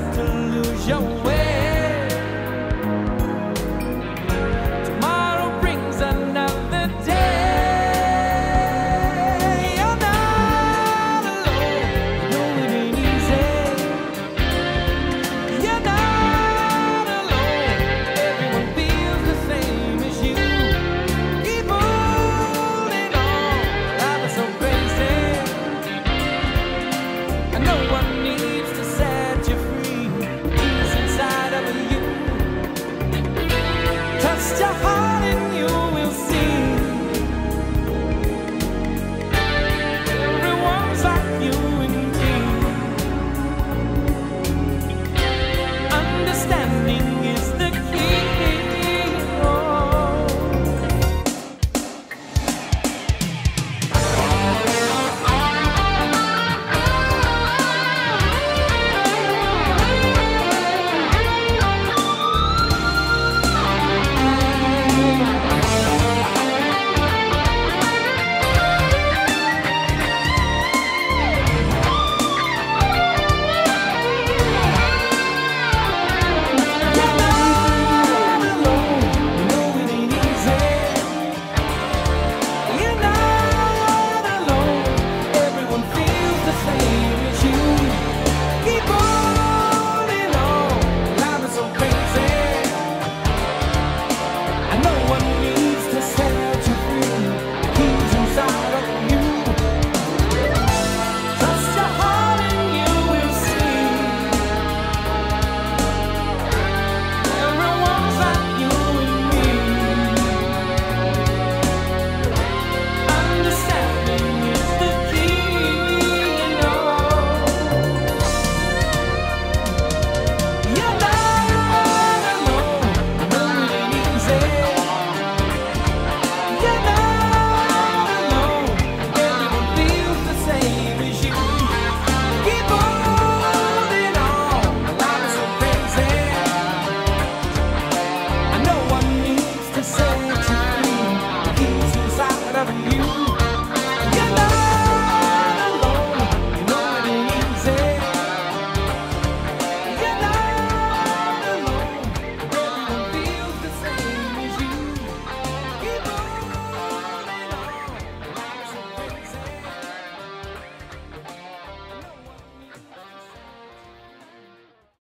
have to